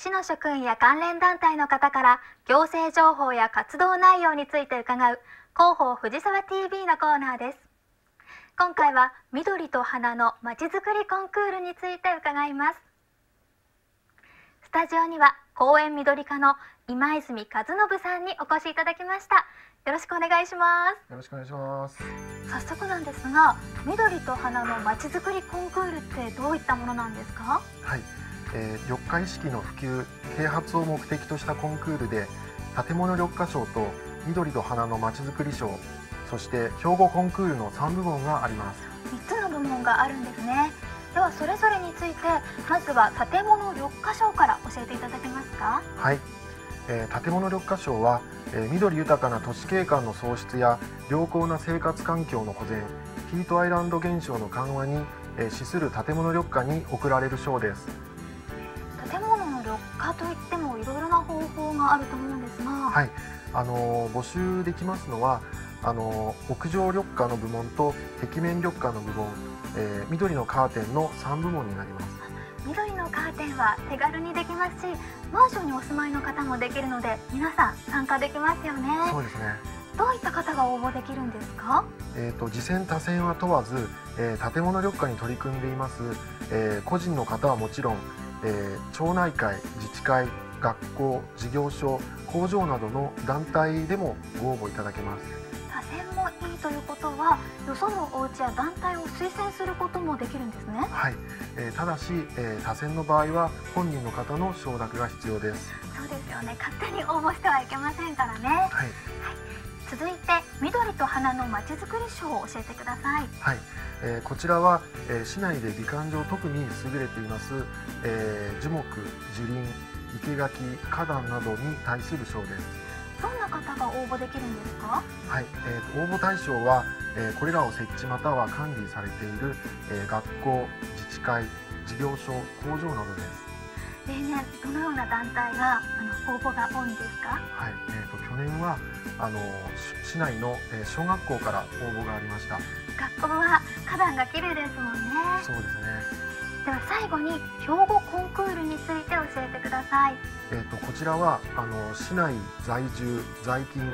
市の職員や関連団体の方から行政情報や活動内容について伺う広報藤沢 TV のコーナーです。今回は緑と花のまちづくりコンクールについて伺います。スタジオには公園緑課の今泉和信さんにお越しいただきました。よろしくお願いします。よろしくお願いします。早速なんですが緑と花のまちづくりコンクールってどういったものなんですか？はい、えー、緑化意識の普及啓発を目的としたコンクールで建物緑化賞と緑と花のまちづくり賞そして兵庫コンクールの3部門があります。3つの部門があるんですね。ではそれぞれについてまずは建物緑化賞から教えていただけますか？はい。えー、建物緑化賞は、えー、緑豊かな都市景観の創出や良好な生活環境の保全ヒートアイランド現象の緩和に、えー、資する建物緑化に贈られる賞です。建物の緑化といってもいろいろな方法があると思うんですが。はい。あの募集できますのはあの屋上緑化の部門と壁面緑化の部門、えー、緑のカーテンの3部門になります。緑のカーテンは手軽にできますしマンションにお住まいの方もできるので皆さん参加できますよね。そうですね。どういった方が応募できるんですか？えーと、次戦多戦は問わず、えー、建物緑化に取り組んでいます、えー、個人の方はもちろん、えー、町内会自治会学校事業所工場などの団体でもご応募いただけます。多選もいいということはよそのお家や団体を推薦することもできるんですね。はい、えー、ただし、えー、多選の場合は本人の方の承諾が必要です。そうですよね。勝手に応募してはいけませんからね。はい、はい、続いて緑と花のまちづくり賞を教えてください。はいえー、こちらは、えー、市内で美観上特に優れています、えー、樹木樹林生垣花壇などに対する賞です。どんな方が応募できるんですか？はい、えー、応募対象は、えー、これらを設置または管理されている、えー、学校自治会事業所工場などです例年どのような団体があの応募が多いんですか？はい、えーと、去年はあの市内の、えー、小学校から応募がありました学校は花壇が綺麗ですもんねそうですねでは最後に兵庫コンクールについて教えてください。えっ、ー、とこちらはあの市内在住在勤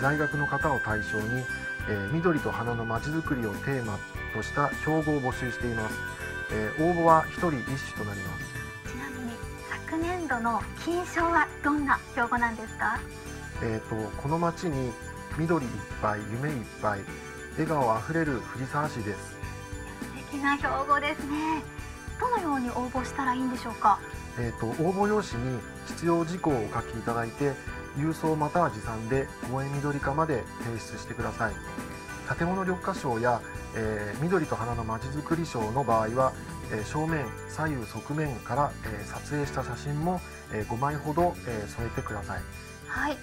在学の方を対象に、えー、緑と花のまちづくりをテーマとした標語を募集しています。えー、応募は一人一種となります。年度の金賞はどんな標語なんですか？えっ、とこの町に緑いっぱい夢いっぱい笑顔あふれる藤沢市です。素敵な標語ですね。どのように応募したらいいんでしょうか？えっ、ー、と応募用紙に必要事項をお書きいただいて、郵送または持参で公園緑課まで提出してください。建物緑化賞や、えー、緑と花のまちづくり賞の場合は、えー、正面左右側面から、えー、撮影した写真も、えー、5枚ほど、えー、添えてください。はい。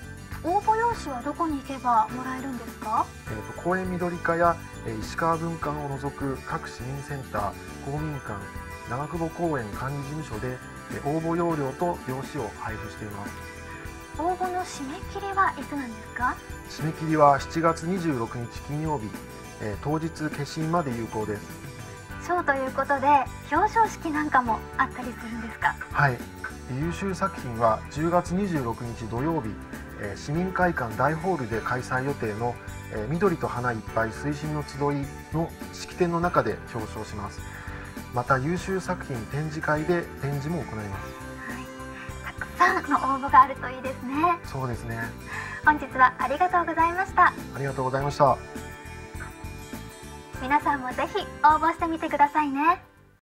応募用紙はどこに行けばもらえるんですか？えっ、ー、と公園緑課や、えー、石川文館を除く各市民センター、公民館、長久保公園管理事務所で応募要領と用紙を配布しています応募の締め切りはいつなんですか？締め切りは7月26日金曜日、えー、当日決心まで有効です賞ということで表彰式なんかもあったりするんですか？はい。優秀作品は10月26日土曜日、えー、市民会館大ホールで開催予定の、えー、緑と花いっぱい推進の集いの式典の中で表彰します。また優秀作品展示会で展示も行います、はい、たくさんの応募があるといいですね。そうですね。本日はありがとうございました。ありがとうございました皆さんもぜひ応募してみてくださいね。